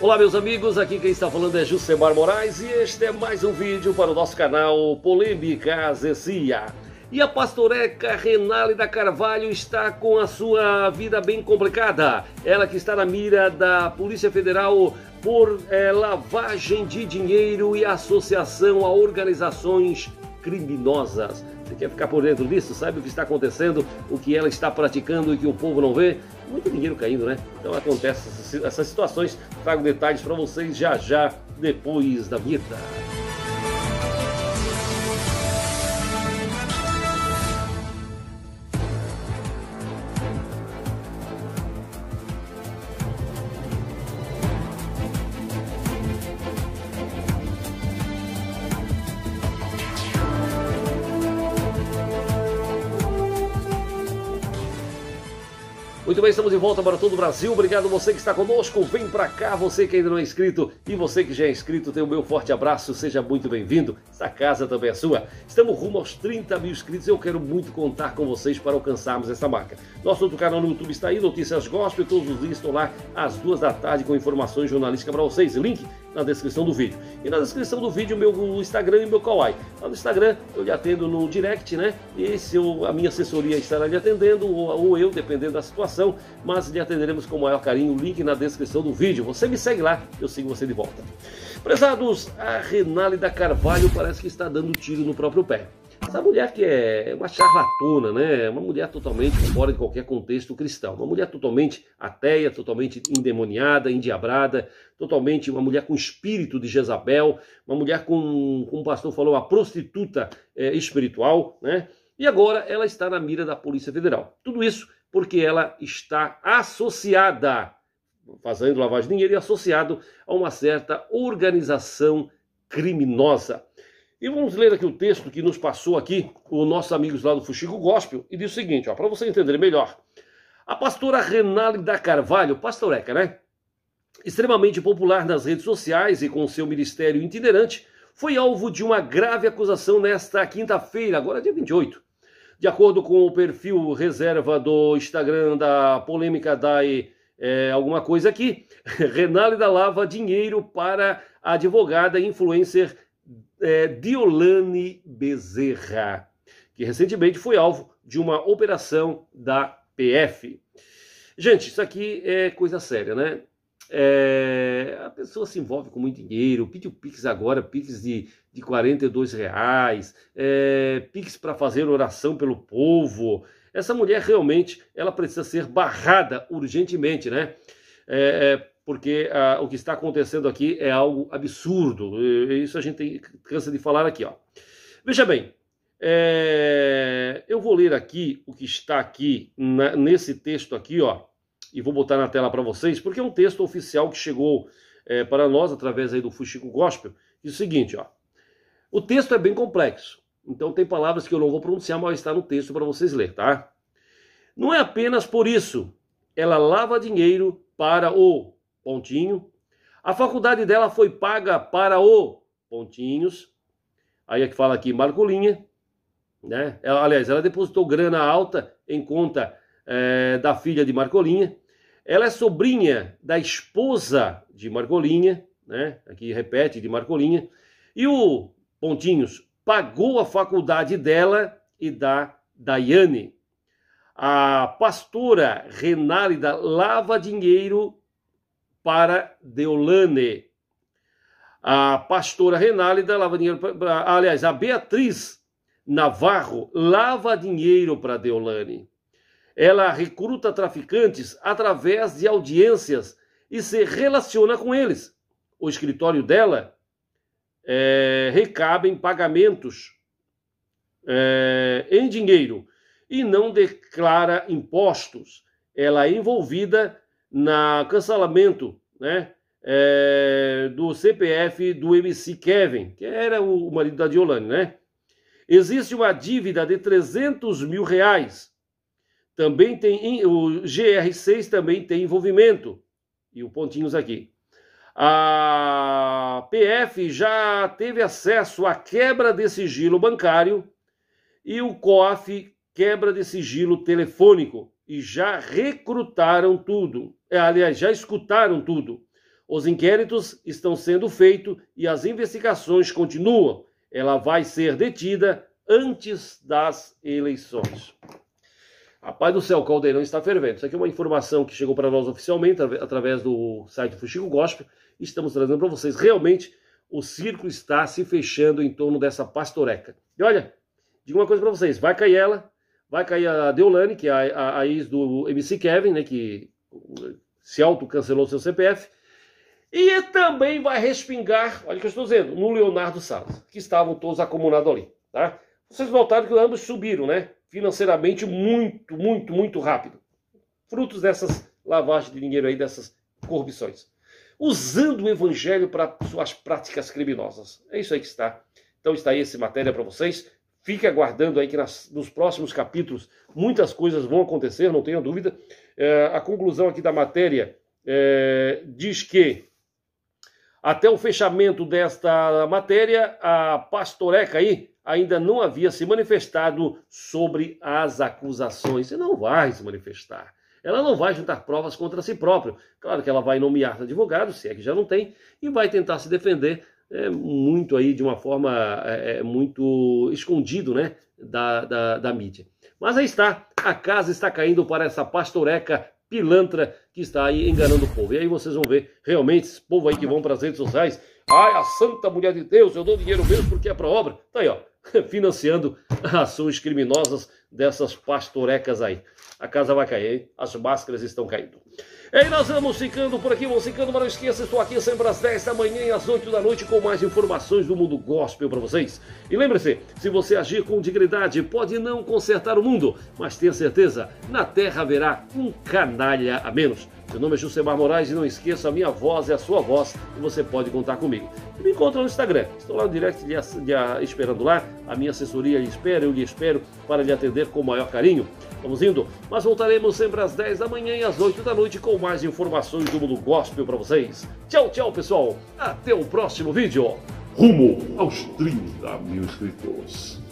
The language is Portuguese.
Olá meus amigos, aqui quem está falando é Jusemar Moraes e este é mais um vídeo para o nosso canal Polêmica Zecia. E a pastoreca Renálida Carvalho está com a sua vida bem complicada. Ela que está na mira da Polícia Federal por é, lavagem de dinheiro e associação a organizações criminosas. Você quer ficar por dentro disso? Sabe o que está acontecendo, o que ela está praticando e que o povo não vê? Muito dinheiro caindo, né? Então acontece essas situações. Trago detalhes para vocês já já depois da vinheta. Muito bem, estamos de volta para todo o Brasil. Obrigado você que está conosco. Vem para cá, você que ainda não é inscrito e você que já é inscrito, tem o meu forte abraço. Seja muito bem-vindo. Essa casa também é sua. Estamos rumo aos 30 mil inscritos. Eu quero muito contar com vocês para alcançarmos essa marca. Nosso outro canal no YouTube está aí, Notícias Gospel. Todos os dias estão lá às duas da tarde com informações jornalísticas para vocês. Link na descrição do vídeo. E na descrição do vídeo, meu Instagram e meu Kawaii. Lá no Instagram, eu lhe atendo no direct, né? E se eu, a minha assessoria estará lhe atendendo, ou, ou eu, dependendo da situação, mas lhe atenderemos com o maior carinho. Link na descrição do vídeo. Você me segue lá, eu sigo você de volta. Prezados, a Renálida Carvalho parece que está dando tiro no próprio pé. Essa mulher que é uma charlatona, né? Uma mulher totalmente fora de qualquer contexto cristão. Uma mulher totalmente ateia, totalmente endemoniada, endiabrada, totalmente uma mulher com espírito de Jezabel, uma mulher com, como o pastor falou, uma prostituta é, espiritual, né? E agora ela está na mira da Polícia Federal. Tudo isso porque ela está associada, fazendo lavagem de dinheiro e associado a uma certa organização criminosa. E vamos ler aqui o texto que nos passou aqui, o nossos amigos lá do Fuxico Gospel, e diz o seguinte, para você entender melhor. A pastora Renálida Carvalho, pastoreca, né? Extremamente popular nas redes sociais e com seu ministério itinerante, foi alvo de uma grave acusação nesta quinta-feira, agora dia 28. De acordo com o perfil reserva do Instagram da polêmica DAI é, alguma coisa aqui, Renálida lava dinheiro para a advogada influencer é, Diolane Bezerra, que recentemente foi alvo de uma operação da PF. Gente, isso aqui é coisa séria, né? É, a pessoa se envolve com muito dinheiro, pediu Pix agora, Pix de, de 42 reais, é, Pix para fazer oração pelo povo. Essa mulher realmente ela precisa ser barrada urgentemente, né? É, é porque ah, o que está acontecendo aqui é algo absurdo. Isso a gente tem, cansa de falar aqui. Ó. Veja bem, é, eu vou ler aqui o que está aqui na, nesse texto aqui, ó, e vou botar na tela para vocês, porque é um texto oficial que chegou é, para nós através aí do Fuxico Gospel. Diz o seguinte, ó. O texto é bem complexo, então tem palavras que eu não vou pronunciar, mas está no texto para vocês ler, tá? Não é apenas por isso. Ela lava dinheiro para o pontinho. A faculdade dela foi paga para o pontinhos. Aí é que fala aqui Marcolinha, né? Ela, aliás, ela depositou grana alta em conta é, da filha de Marcolinha. Ela é sobrinha da esposa de Marcolinha, né? Aqui repete de Marcolinha. E o Pontinhos pagou a faculdade dela e da Daiane. A pastora Renálida lava dinheiro para Deolane. A pastora Renálida lava dinheiro para. Aliás, a Beatriz Navarro lava dinheiro para Deolane. Ela recruta traficantes através de audiências e se relaciona com eles. O escritório dela é, recabe em pagamentos é, em dinheiro e não declara impostos. Ela é envolvida na cancelamento né, é, do CPF do MC Kevin, que era o marido da Diolane, né? Existe uma dívida de 300 mil reais. Também tem o GR6 também tem envolvimento. E o pontinhos aqui. A PF já teve acesso à quebra de sigilo bancário e o COAF quebra de sigilo telefônico e já recrutaram tudo. É, aliás, já escutaram tudo. Os inquéritos estão sendo feitos e as investigações continuam. Ela vai ser detida antes das eleições. Rapaz do céu, o caldeirão está fervendo. Isso aqui é uma informação que chegou para nós oficialmente através do site Fuxico Gospel. Estamos trazendo para vocês. Realmente, o circo está se fechando em torno dessa pastoreca. E olha, digo uma coisa para vocês: vai cair ela, vai cair a Deolane, que é a, a, a ex do MC Kevin, né, que se autocancelou seu CPF. E também vai respingar, olha o que eu estou dizendo, no Leonardo Salles, que estavam todos acumulados ali. Tá? Vocês notaram que ambos subiram, né? financeiramente muito, muito, muito rápido. Frutos dessas lavagens de dinheiro aí, dessas corrupções. Usando o evangelho para suas práticas criminosas. É isso aí que está. Então está aí essa matéria para vocês. Fique aguardando aí que nas, nos próximos capítulos muitas coisas vão acontecer, não tenha dúvida. É, a conclusão aqui da matéria é, diz que até o fechamento desta matéria, a pastoreca aí ainda não havia se manifestado sobre as acusações. E não vai se manifestar. Ela não vai juntar provas contra si própria. Claro que ela vai nomear advogados, se é que já não tem, e vai tentar se defender é, muito aí de uma forma é, é, muito escondido, né, da, da, da mídia. Mas aí está, a casa está caindo para essa pastoreca pilantra que está aí enganando o povo. E aí vocês vão ver realmente esse povo aí que vão para as redes sociais. Ai, a santa mulher de Deus, eu dou dinheiro mesmo porque é para obra. Tá aí, ó. financiando ações criminosas dessas pastorecas aí. A casa vai cair, as máscaras estão caindo. E nós vamos ficando por aqui, vamos ficando, mas não esqueça, estou aqui sempre às 10 da manhã e às 8 da noite com mais informações do mundo gospel para vocês. E lembre-se, se você agir com dignidade, pode não consertar o mundo, mas tenha certeza, na terra haverá um canalha a menos. Meu nome é Jusemar Moraes e não esqueça, a minha voz é a sua voz e você pode contar comigo. Me encontra no Instagram. Estou lá no direct lhe, lhe, esperando lá. A minha assessoria lhe espera, eu lhe espero para lhe com o maior carinho. Vamos indo, mas voltaremos sempre às 10 da manhã e às 8 da noite com mais informações do mundo gospel para vocês. Tchau, tchau, pessoal. Até o próximo vídeo. Rumo aos 30 mil inscritos.